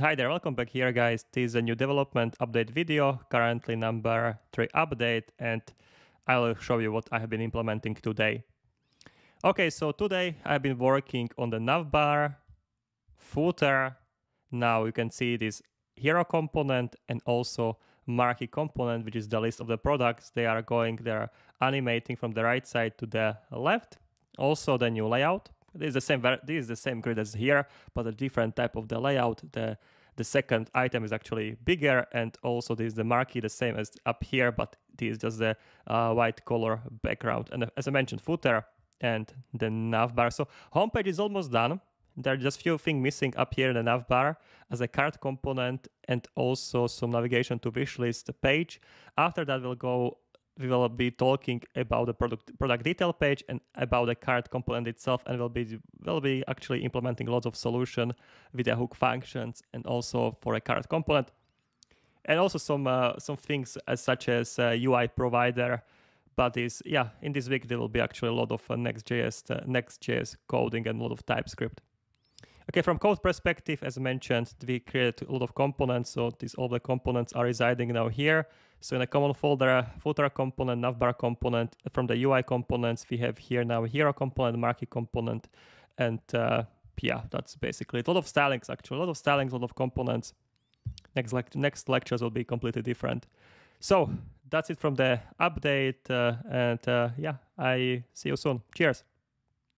Hi there, welcome back here guys. This is a new development update video, currently number 3 update and I will show you what I have been implementing today. Okay, so today I've been working on the navbar, footer, now you can see this hero component and also marquee component, which is the list of the products. They are going, they're animating from the right side to the left. Also the new layout. This is the same. This is the same grid as here, but a different type of the layout. The the second item is actually bigger, and also this is the marquee the same as up here, but this is just the uh, white color background. And as I mentioned, footer and the navbar. So homepage is almost done. There are just few things missing up here in the navbar as a cart component and also some navigation to wishlist page. After that, we'll go we will be talking about the product product detail page and about the cart component itself and we'll be will be actually implementing lots of solution with the hook functions and also for a cart component. And also some uh, some things as such as uh, UI provider but is yeah in this week there will be actually a lot of uh, next.js uh, next.js coding and a lot of TypeScript Okay, from code perspective, as mentioned, we created a lot of components. So these all the components are residing now here. So in a common folder, footer component, navbar component. From the UI components, we have here now hero component, marquee component, and uh, yeah, that's basically it. A lot of stylings actually, a lot of stylings, a lot of components. Next, le next lectures will be completely different. So that's it from the update, uh, and uh, yeah, I see you soon. Cheers.